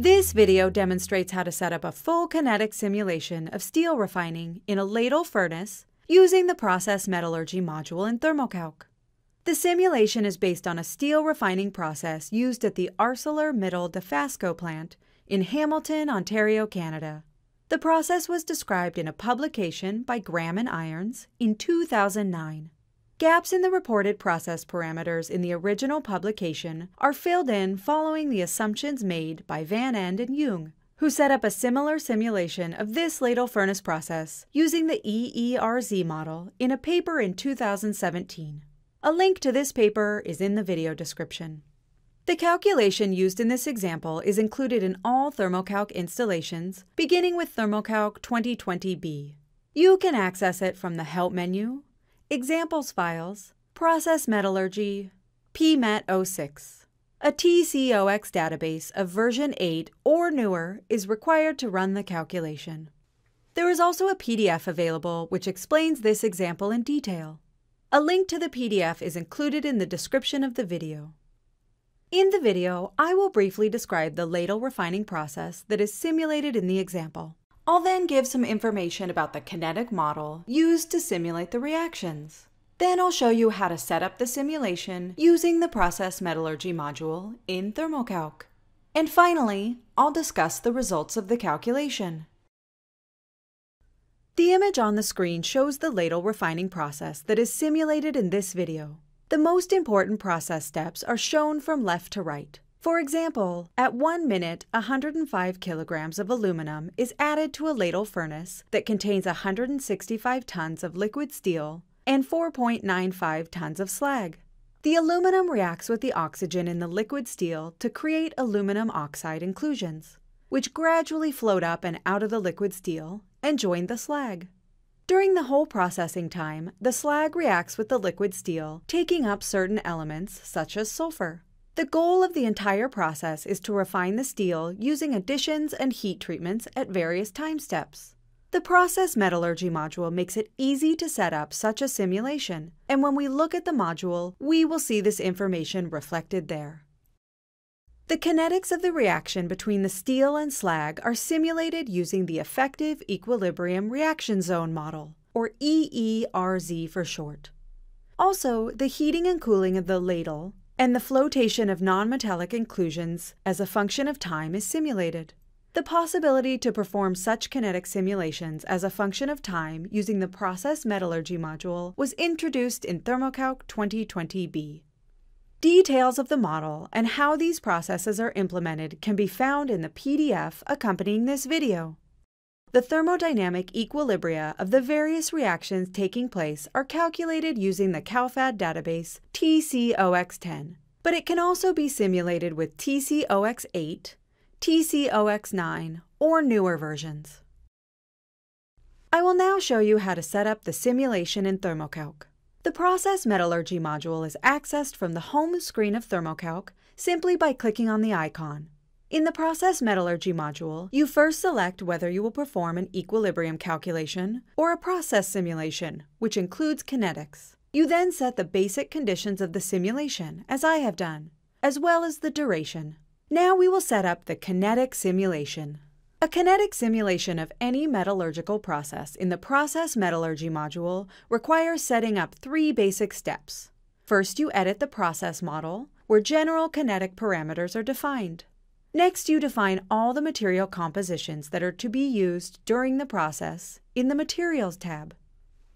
This video demonstrates how to set up a full kinetic simulation of steel refining in a ladle furnace using the Process Metallurgy module in Thermo-Calc. The simulation is based on a steel refining process used at the ArcelorMittal Dofasco plant in Hamilton, Ontario, Canada. The process was described in a publication by Graham and Irons in 2009. Gaps in the reported process parameters in the original publication are filled in following the assumptions made by Van Ende and Jung, who set up a similar simulation of this ladle furnace process using the EERZ model in a paper in 2017. A link to this paper is in the video description. The calculation used in this example is included in all Thermo-Calc installations, beginning with Thermo-Calc 2020b. You can access it from the Help menu Examples files, Process Metallurgy, PMET06. A TCOX database of version 8 or newer is required to run the calculation. There is also a PDF available which explains this example in detail. A link to the PDF is included in the description of the video. In the video, I will briefly describe the ladle refining process that is simulated in the example. I'll then give some information about the kinetic model used to simulate the reactions. Then I'll show you how to set up the simulation using the Process Metallurgy module in Thermo-Calc. And finally, I'll discuss the results of the calculation. The image on the screen shows the ladle refining process that is simulated in this video. The most important process steps are shown from left to right. For example, at 1 minute, 105 kilograms of aluminum is added to a ladle furnace that contains 165 tons of liquid steel and 4.95 tons of slag. The aluminum reacts with the oxygen in the liquid steel to create aluminum oxide inclusions, which gradually float up and out of the liquid steel and join the slag. During the whole processing time, the slag reacts with the liquid steel, taking up certain elements such as sulfur. The goal of the entire process is to refine the steel using additions and heat treatments at various time steps. The Process Metallurgy module makes it easy to set up such a simulation, and when we look at the module, we will see this information reflected there. The kinetics of the reaction between the steel and slag are simulated using the Effective Equilibrium Reaction Zone model, or EERZ for short. Also, the heating and cooling of the ladle and the flotation of nonmetallic inclusions as a function of time is simulated. The possibility to perform such kinetic simulations as a function of time using the Process Metallurgy module was introduced in Thermo-Calc 2020b. Details of the model and how these processes are implemented can be found in the PDF accompanying this video. The thermodynamic equilibria of the various reactions taking place are calculated using the CALPHAD database TCOX10, but it can also be simulated with TCOX8, TCOX9, or newer versions. I will now show you how to set up the simulation in Thermo-Calc. The Process Metallurgy module is accessed from the home screen of Thermo-Calc simply by clicking on the icon. In the Process Metallurgy module, you first select whether you will perform an equilibrium calculation or a process simulation, which includes kinetics. You then set the basic conditions of the simulation, as I have done, as well as the duration. Now we will set up the kinetic simulation. A kinetic simulation of any metallurgical process in the Process Metallurgy module requires setting up three basic steps. First, you edit the process model, where general kinetic parameters are defined. Next, you define all the material compositions that are to be used during the process in the Materials tab.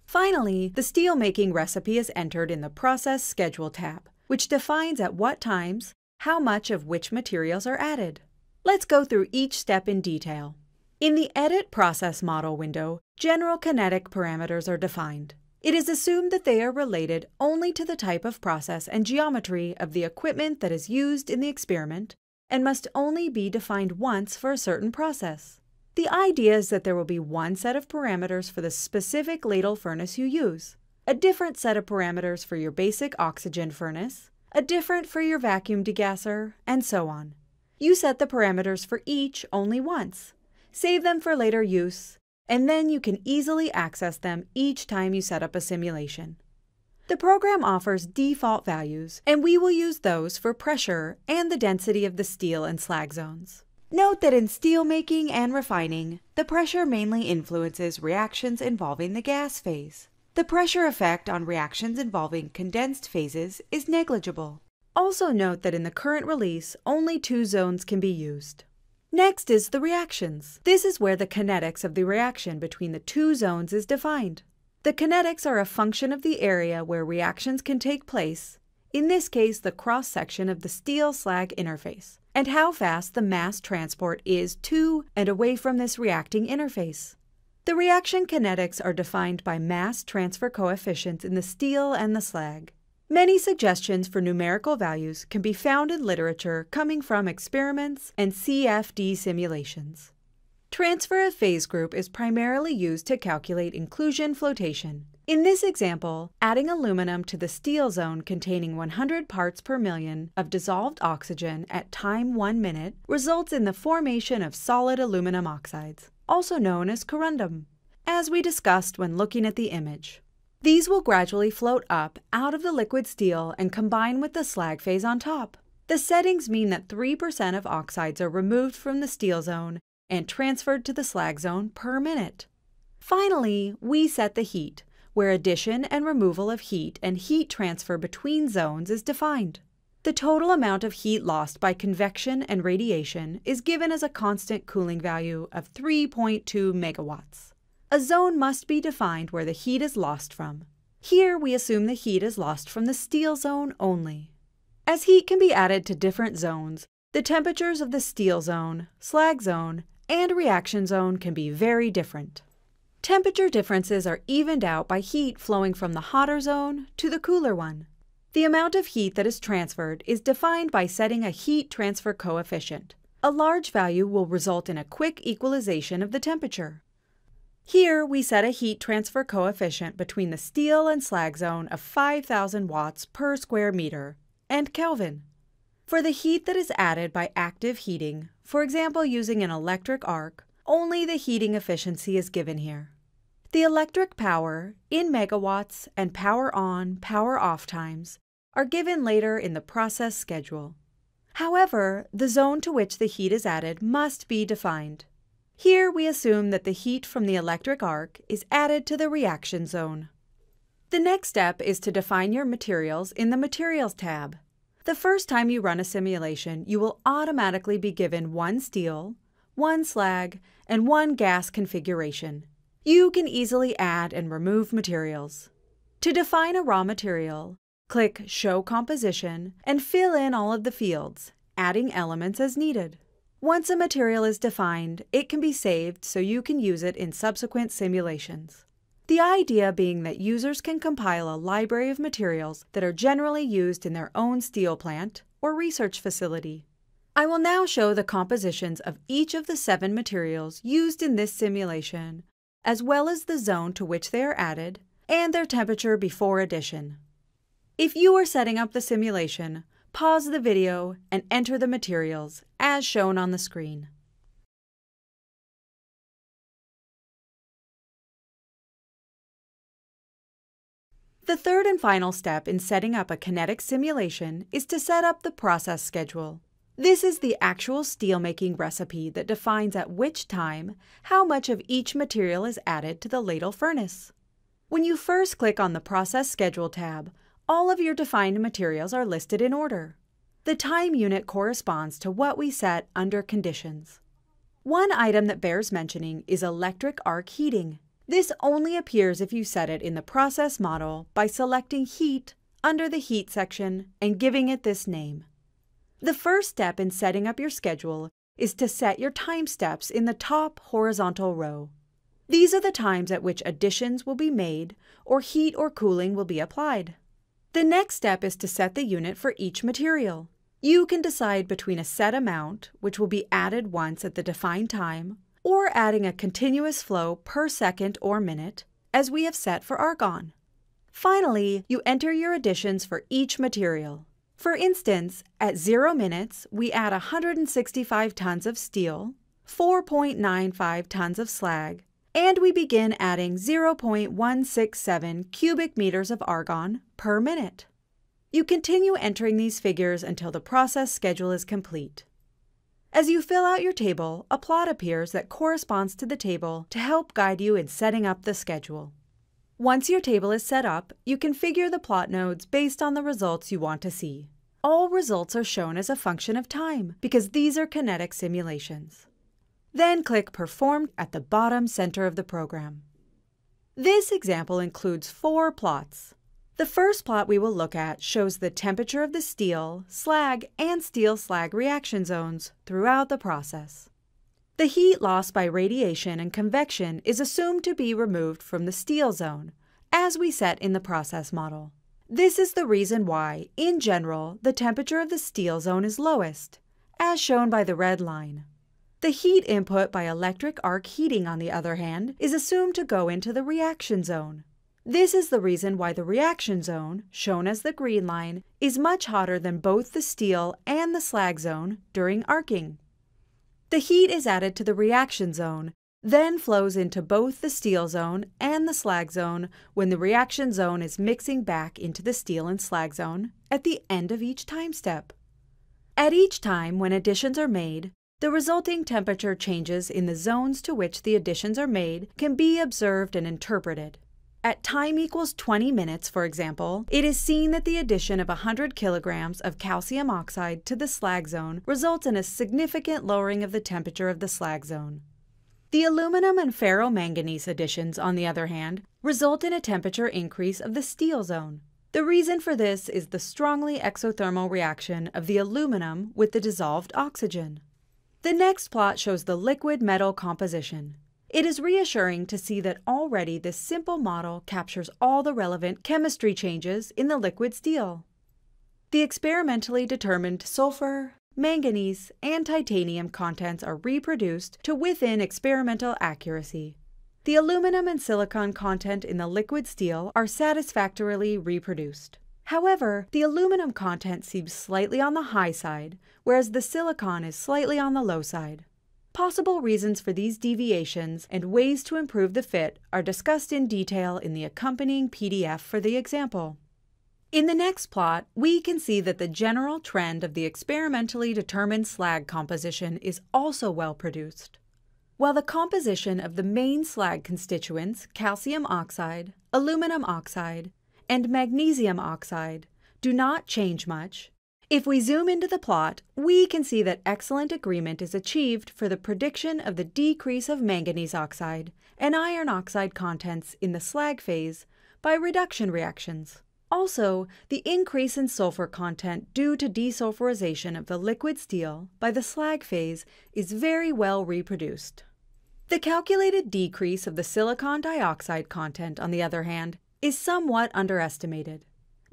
Finally, the steelmaking recipe is entered in the Process Schedule tab, which defines at what times how much of which materials are added. Let's go through each step in detail. In the Edit Process Model window, general kinetic parameters are defined. It is assumed that they are related only to the type of process and geometry of the equipment that is used in the experiment and must only be defined once for a certain process. The idea is that there will be one set of parameters for the specific ladle furnace you use, a different set of parameters for your basic oxygen furnace, a different for your vacuum degasser, and so on. You set the parameters for each only once, save them for later use, and then you can easily access them each time you set up a simulation. The program offers default values, and we will use those for pressure and the density of the steel and slag zones. Note that in steelmaking and refining, the pressure mainly influences reactions involving the gas phase. The pressure effect on reactions involving condensed phases is negligible. Also note that in the current release, only two zones can be used. Next is the reactions. This is where the kinetics of the reaction between the two zones is defined. The kinetics are a function of the area where reactions can take place, in this case the cross-section of the steel-slag interface, and how fast the mass transport is to and away from this reacting interface. The reaction kinetics are defined by mass transfer coefficients in the steel and the slag. Many suggestions for numerical values can be found in literature coming from experiments and CFD simulations. Transfer of phase group is primarily used to calculate inclusion flotation. In this example, adding aluminum to the steel zone containing 100 parts per million of dissolved oxygen at time 1 minute results in the formation of solid aluminum oxides also known as corundum, as we discussed when looking at the image. These will gradually float up out of the liquid steel and combine with the slag phase on top. The settings mean that 3% of oxides are removed from the steel zone and transferred to the slag zone per minute. Finally, we set the heat, where addition and removal of heat and heat transfer between zones is defined. The total amount of heat lost by convection and radiation is given as a constant cooling value of 3.2 megawatts. A zone must be defined where the heat is lost from. Here we assume the heat is lost from the steel zone only. As heat can be added to different zones, the temperatures of the steel zone, slag zone, and reaction zone can be very different. Temperature differences are evened out by heat flowing from the hotter zone to the cooler one. The amount of heat that is transferred is defined by setting a heat transfer coefficient. A large value will result in a quick equalization of the temperature. Here, we set a heat transfer coefficient between the steel and slag zone of 5,000 watts per square meter and Kelvin. For the heat that is added by active heating, for example using an electric arc, only the heating efficiency is given here. The electric power, in megawatts, and power on, power off times are given later in the process schedule. However, the zone to which the heat is added must be defined. Here we assume that the heat from the electric arc is added to the reaction zone. The next step is to define your materials in the Materials tab. The first time you run a simulation, you will automatically be given one steel, one slag, and one gas configuration. You can easily add and remove materials. To define a raw material, Click Show Composition and fill in all of the fields, adding elements as needed. Once a material is defined, it can be saved so you can use it in subsequent simulations. The idea being that users can compile a library of materials that are generally used in their own steel plant or research facility. I will now show the compositions of each of the seven materials used in this simulation, as well as the zone to which they are added and their temperature before addition. If you are setting up the simulation, pause the video and enter the materials as shown on the screen. The third and final step in setting up a kinetic simulation is to set up the process schedule. This is the actual steelmaking recipe that defines at which time how much of each material is added to the ladle furnace. When you first click on the Process Schedule tab, all of your defined materials are listed in order. The time unit corresponds to what we set under conditions. One item that bears mentioning is electric arc heating. This only appears if you set it in the process model by selecting Heat under the Heat section and giving it this name. The first step in setting up your schedule is to set your time steps in the top horizontal row. These are the times at which additions will be made or heat or cooling will be applied. The next step is to set the unit for each material. You can decide between a set amount, which will be added once at the defined time, or adding a continuous flow per second or minute, as we have set for argon. Finally, you enter your additions for each material. For instance, at 0 minutes, we add 165 tons of steel, 4.95 tons of slag, and we begin adding 0.167 cubic meters of argon per minute. You continue entering these figures until the process schedule is complete. As you fill out your table, a plot appears that corresponds to the table to help guide you in setting up the schedule. Once your table is set up, you configure the plot nodes based on the results you want to see. All results are shown as a function of time because these are kinetic simulations. Then click Perform at the bottom center of the program. This example includes four plots. The first plot we will look at shows the temperature of the steel, slag, and steel-slag reaction zones throughout the process. The heat lost by radiation and convection is assumed to be removed from the steel zone, as we set in the process model. This is the reason why, in general, the temperature of the steel zone is lowest, as shown by the red line. The heat input by electric arc heating, on the other hand, is assumed to go into the reaction zone. This is the reason why the reaction zone, shown as the green line, is much hotter than both the steel and the slag zone during arcing. The heat is added to the reaction zone, then flows into both the steel zone and the slag zone when the reaction zone is mixing back into the steel and slag zone at the end of each time step. At each time when additions are made, the resulting temperature changes in the zones to which the additions are made can be observed and interpreted. At time equals 20 minutes, for example, it is seen that the addition of 100 kilograms of calcium oxide to the slag zone results in a significant lowering of the temperature of the slag zone. The aluminum and ferromanganese additions, on the other hand, result in a temperature increase of the steel zone. The reason for this is the strongly exothermal reaction of the aluminum with the dissolved oxygen. The next plot shows the liquid metal composition. It is reassuring to see that already this simple model captures all the relevant chemistry changes in the liquid steel. The experimentally determined sulfur, manganese, and titanium contents are reproduced to within experimental accuracy. The aluminum and silicon content in the liquid steel are satisfactorily reproduced. However, the aluminum content seems slightly on the high side, whereas the silicon is slightly on the low side. Possible reasons for these deviations and ways to improve the fit are discussed in detail in the accompanying PDF for the example. In the next plot, we can see that the general trend of the experimentally determined slag composition is also well produced. While the composition of the main slag constituents, calcium oxide, aluminum oxide, and magnesium oxide do not change much, if we zoom into the plot, we can see that excellent agreement is achieved for the prediction of the decrease of manganese oxide and iron oxide contents in the slag phase by reduction reactions. Also, the increase in sulfur content due to desulfurization of the liquid steel by the slag phase is very well reproduced. The calculated decrease of the silicon dioxide content, on the other hand, is somewhat underestimated.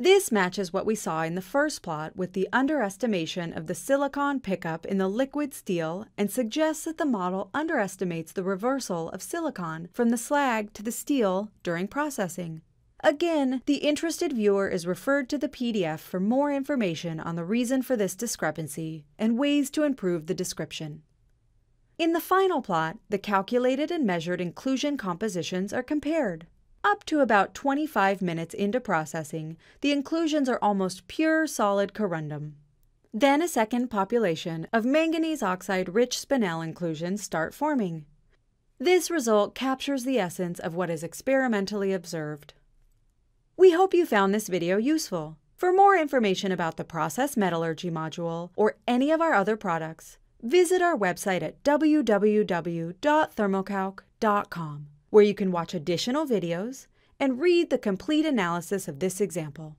This matches what we saw in the first plot with the underestimation of the silicon pickup in the liquid steel and suggests that the model underestimates the reversal of silicon from the slag to the steel during processing. Again, the interested viewer is referred to the PDF for more information on the reason for this discrepancy and ways to improve the description. In the final plot, the calculated and measured inclusion compositions are compared. Up to about 25 minutes into processing, the inclusions are almost pure solid corundum. Then a second population of manganese oxide-rich spinel inclusions start forming. This result captures the essence of what is experimentally observed. We hope you found this video useful. For more information about the Process Metallurgy module or any of our other products, visit our website at www.thermocalc.com where you can watch additional videos and read the complete analysis of this example.